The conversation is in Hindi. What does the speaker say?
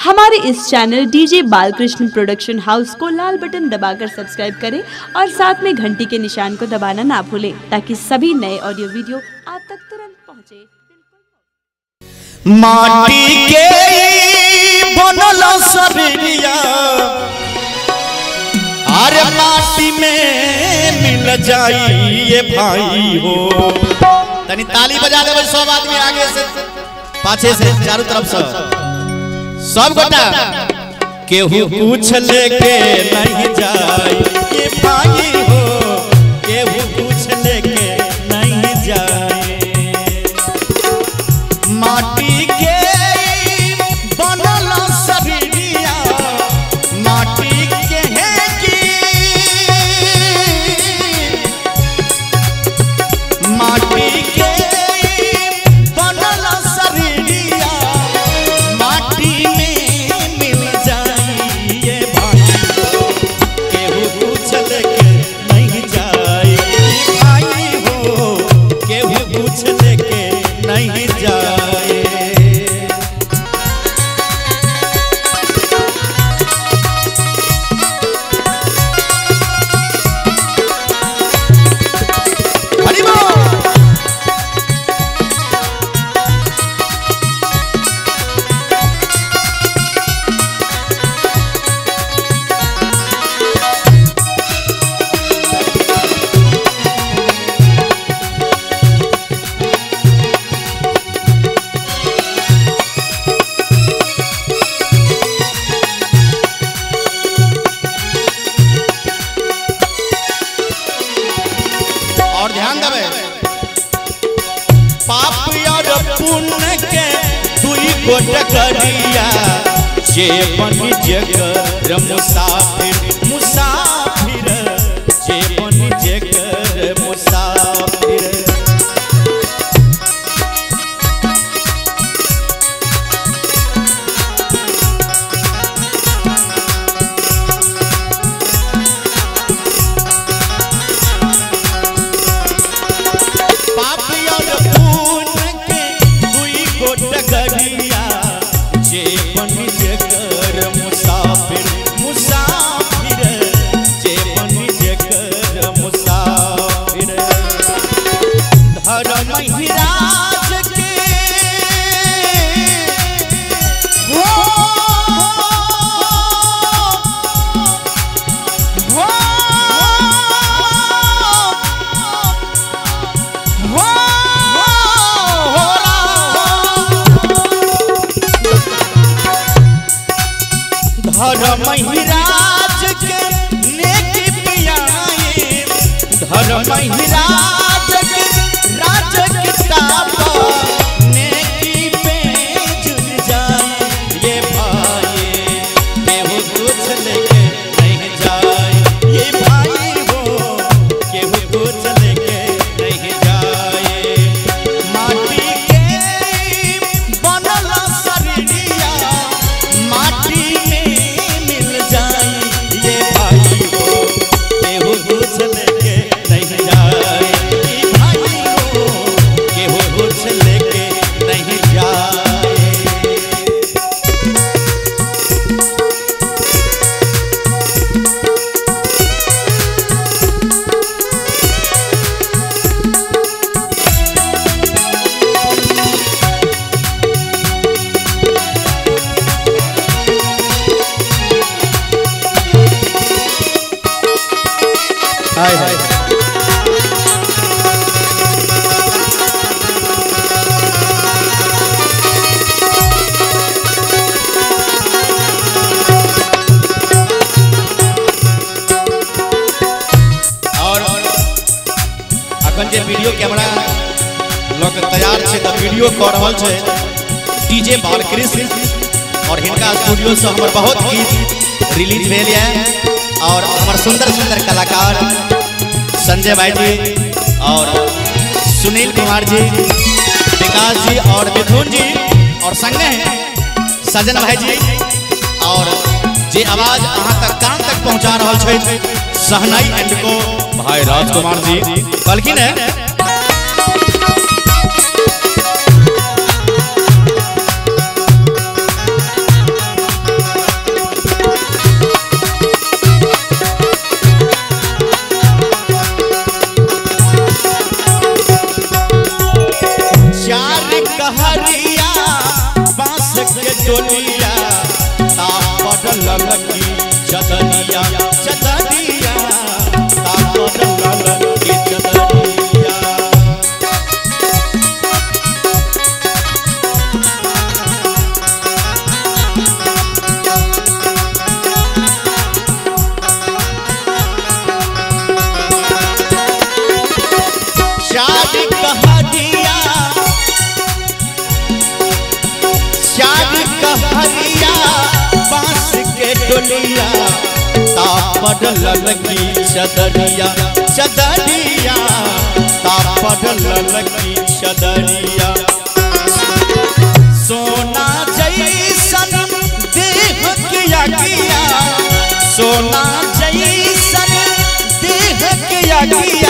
हमारे इस channel DJ Balkrishna production house को लाल बटन दबाकर सब्सक्राइब करें और साथ में घंटी के निशान को दबाना ना भूलें, ताकि सभी नए ऑडियो वीडियो आप तक तुरंत पहुँचे। माटी के अरे माटी में मिल ये भाई हो। तनी ताली बजा देवे सब आदमी आगे से, पाछे से, चारों तरफ़ से। सब गोटा। केहू पूछ लेके नहीं जाई। ये भाई हो, केहू पूछ लेके नहीं जाए माटी के बनल शरीरिया माटी के है की माटी के दुई करिया जे बन जग मुसाफिर हाय हाय। वीडियो कैमरा लोग तैयार छै, तऽ वीडियो कऽ रहल छै डीजे बालकृष्ण। और हिनका स्टूडियो से हमर बहुत गीत रिलीज़ भेल यऽ और हमारे सुंदर सुंदर कलाकार संजय भाई जी और सुनील कुमार जी, विकास जी और मिथुन जी और संगे हैं, सजन भाई जी। और जे आवाज़ अहाँ तक कान तक पहुँचा रहा सहनाई एंड को भाई राजकुमार जी। कहलखिन कहरिया बाँस के डोलिया तापड़ ललकी चदनिया चदनिया डोलिया तापड़ ललकी चदरिया चदरिया तापड़ ललकी चदरिया। सोना जैसन देह किया किया, सोना जैसन देह किया किया।